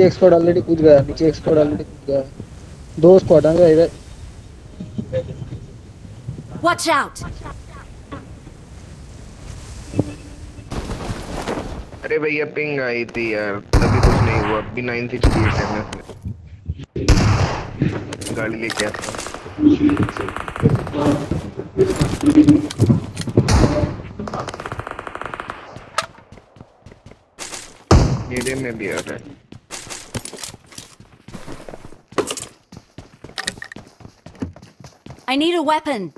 नीचे एक squad already कूद गया नीचे एक स्क्वाड ऑलरेडी कूद गया। दो स्क्वाड हैं इधर। Watch out! अरे भैया पिंग आई थी यार। अभी कुछ नहीं हुआ अभी नाइन सिक्सटी एट है मैं। गाड़ी लेके आता हूँ मेरे में भी आ रहा है। I need a weapon.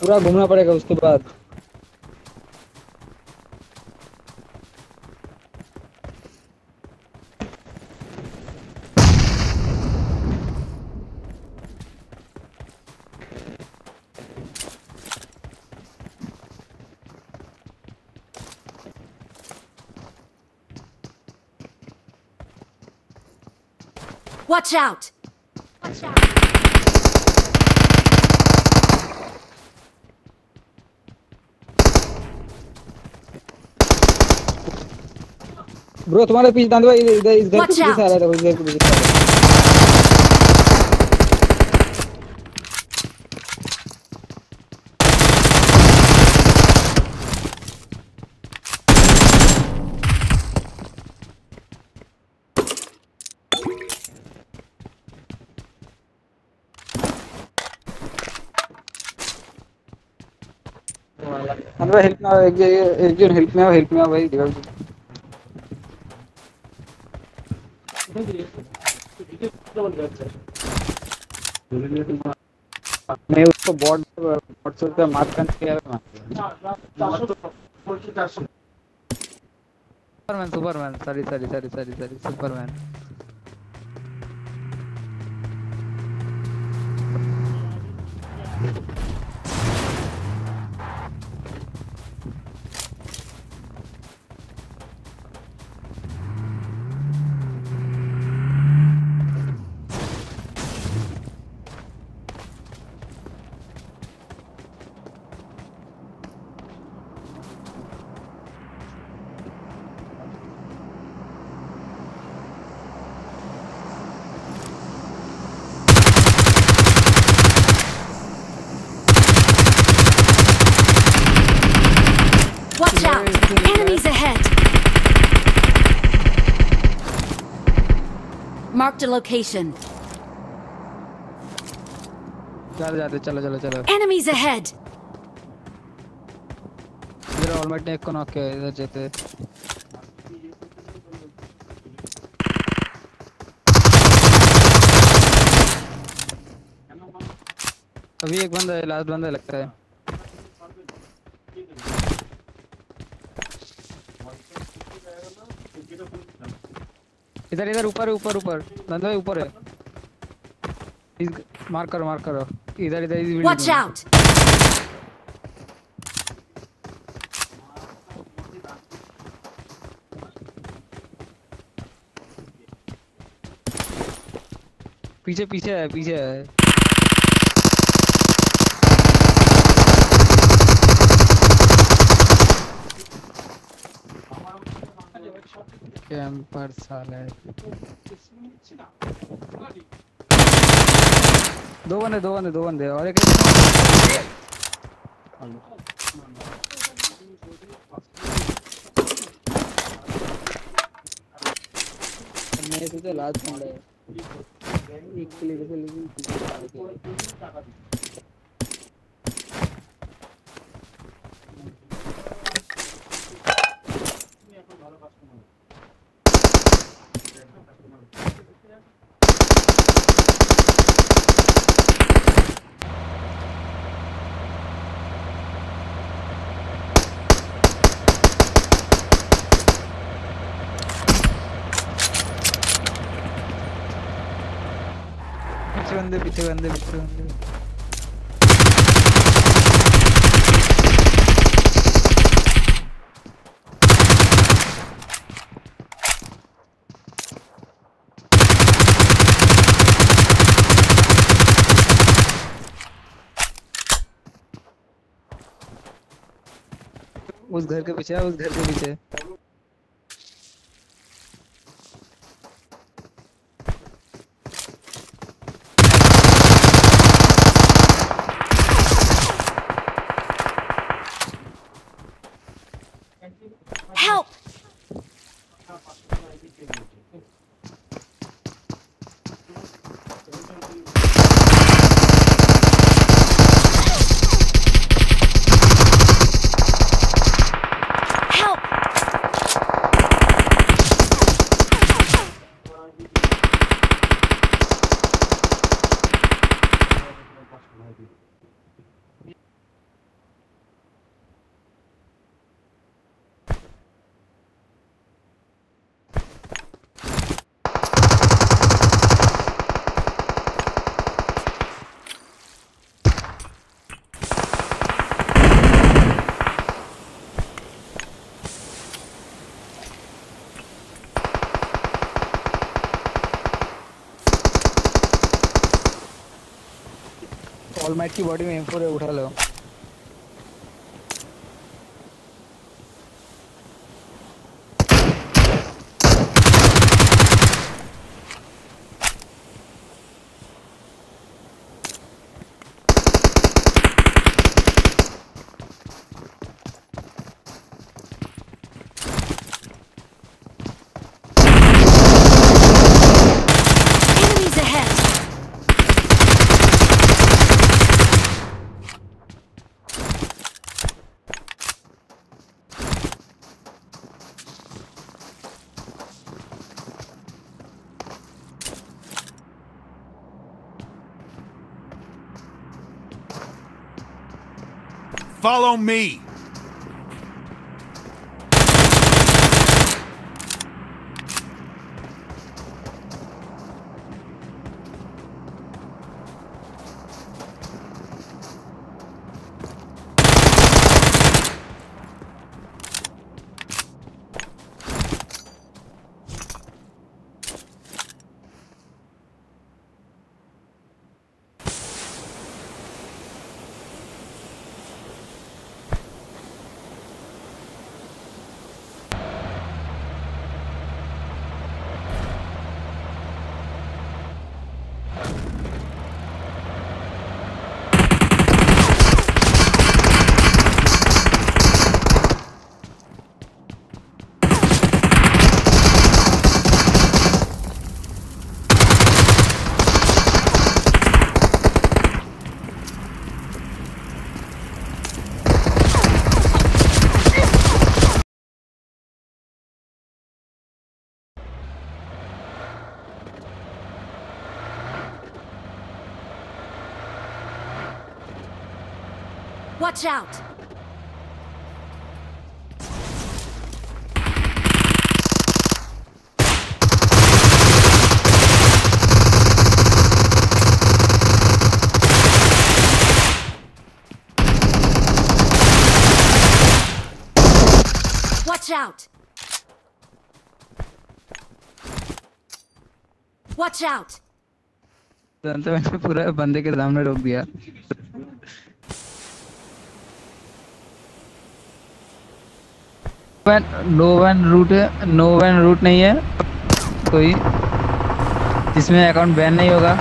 पूरा घूमना पड़ेगा उसके बाद Watch out! ब्रो तुम्हारे पीछे दांत भाई इधर इस घर के पीछे से आ. रहा था इस घर के हेल्प में जन हेल्प में हेल्प में भाई मैं उसको बॉट बॉट से तो मार करने के Superman Superman sorry sorry sorry sorry sorry Superman Watch out! Enemies ahead! Marked a location. चल जाते चलो चलो चलो Enemies ahead! इधर ऑलमेट ने एक को नॉक किया इधर जाते अभी एक बंदा है लास्ट बंदा लगता है इधर इधर ऊपर है ऊपर ऊपर। बंदा भाई ऊपर है। इस- मार करो मार करो। इधर इधर इस वॉच आउट। पीछे पीछे है पीछे है। कैंपर साले। दो बंदे दो बंदे दो बंदे, और एक मैं सोचा लास्ट है एक के लिए लेकिन बंदे पीछे बंदे पीछे बंदे उस घर के पीछे उस घर के पीछे। ऑलमाइट की बॉडी में एम4 है उठा लो। Follow me. Watch out! Watch out! Watch out! जानते मैंने पूरा बंदे के सामने रोक दिया open, no one route, no one route नहीं है। कोई, जिसमें अकाउंट बैन नहीं होगा।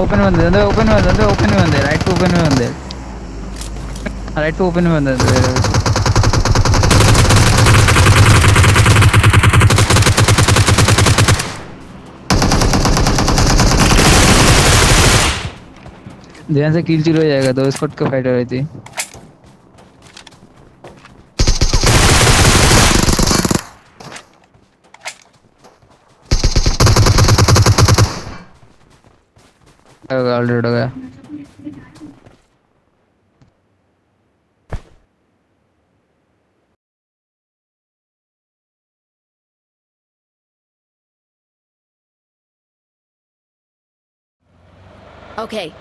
ओपन बंद दे ओपन बंद दे ओपन बंद दे राइट टू ओपन बंद दे राइट टू ओपन बंद दे ध्यान से किल चिल हो जाएगा तो स्कॉट का फाइटर हो रही थी। ऑलरेडी हो गया Okay.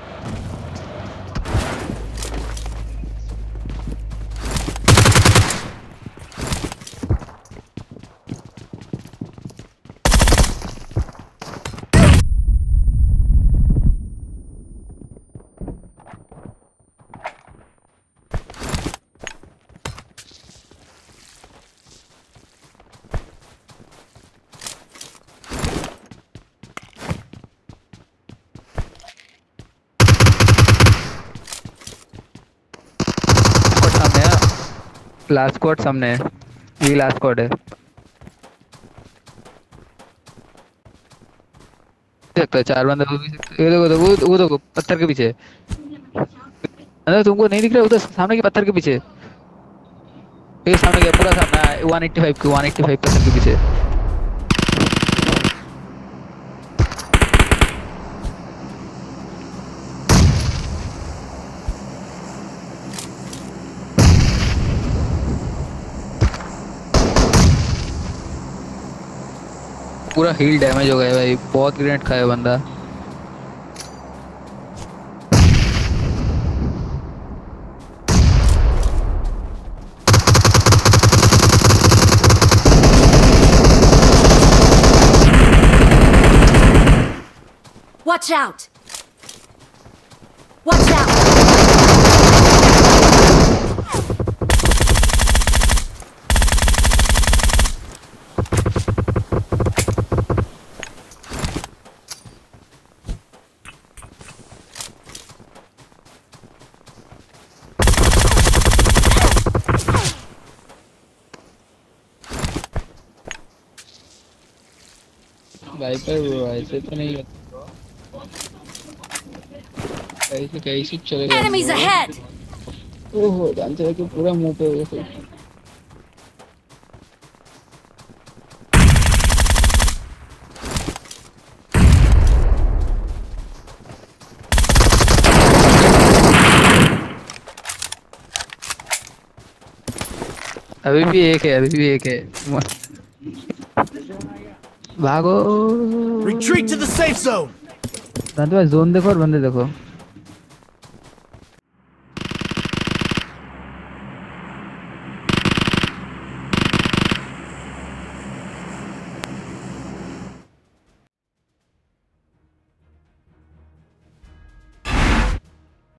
स्क्वाड सामने है लास्ट स्क्वाड सामने है। ये लास्ट स्क्वाड है। सकता चार बंदे वो भी सकते ये देखो देखो, वो- वो देखो, पत्थर के पीछे। अरे, तुमको नहीं दिख रहा, उधर सामने के पत्थर के पीछे। ये सामने के पूरा सामने 185 के 185 पत्थर के पीछे। पूरा हील डैमेज हो गया भाई बहुत ग्रेनेड खाया बंदा Watch out! Watch out! भाई पर ऐसे तो नहीं कैसे कैसे चलेगा Enemies ahead! ओहो जानते हो कि पूरा मुँह पे हो गया अभी भी एक है अभी भी एक है। भागो। Retreat to the safe zone दादु zone देखो और देखो।